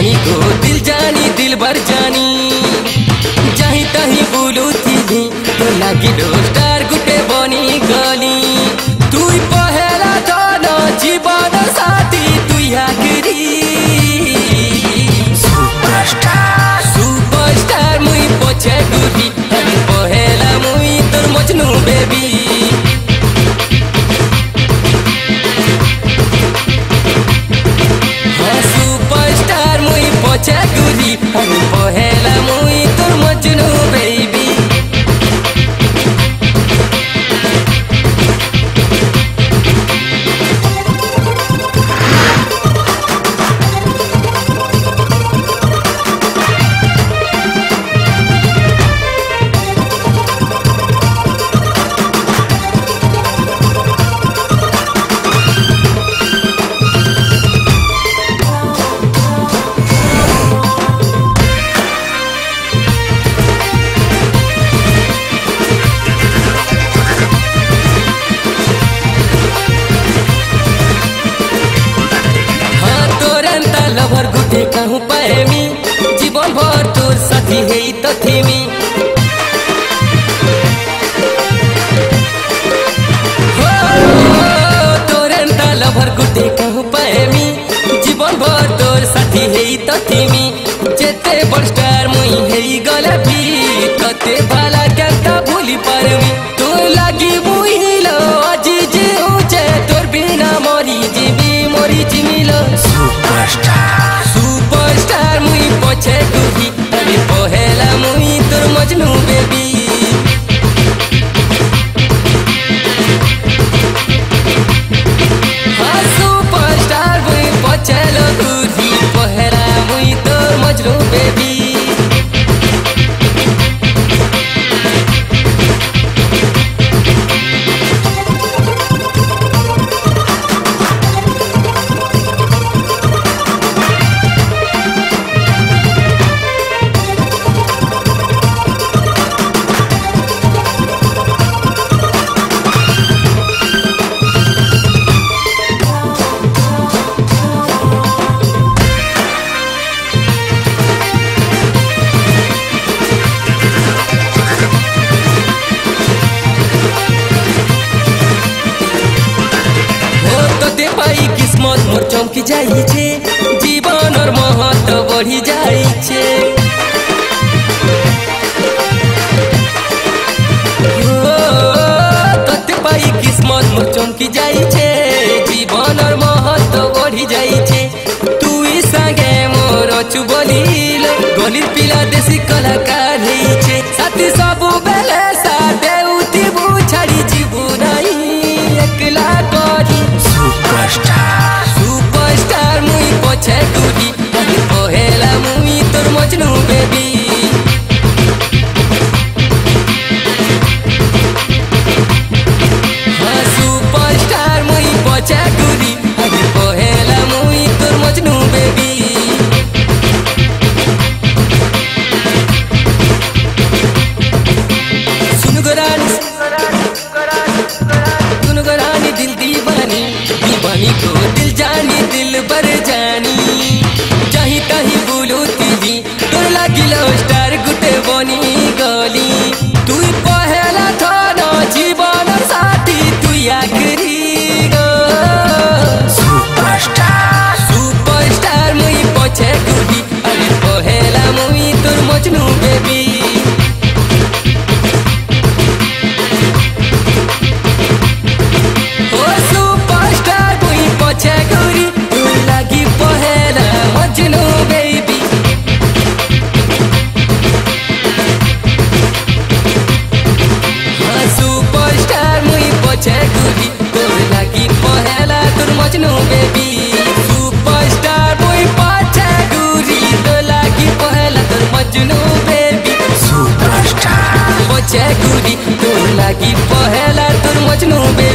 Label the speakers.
Speaker 1: को दिल जानी दिल भर जानी। जाही तही बोलो थी तो लागी स्टार ही तथे तो যাইছে, জীবনর মহত্ব বঢ়ি যাইছে। তোতে পাই কিসমত মোর চমকি যাইছে, জীবনর মহত্ব বঢ়ি যাইছে। তুই সাঙ্গে মোর অছু বলিল গলির পিলা দেশি কলাকার হইছে। সাথী সবু বেলে সাথে উঠিবু, ছাড়ি নাই একলা করি। সুপারস্টার মুই পছে গুলি আমি পহেলা মুই তোর মজনু বেবি दीवानी को दिल जानी दिल बर जानी चाही ताही बोलो तीजी तोर लागिलो स्टार गुटे बनी गली তুই পহেলা থন জীবন সাথী তুই আখরি গো সুপারস্টার সুপারস্টার মুই পছে গুলি আরে পহেলা মুই তোর মজনু বেবি সুপারস্টার পছে গুরি তোর লাগি পহেলা তোর মজনু বেবি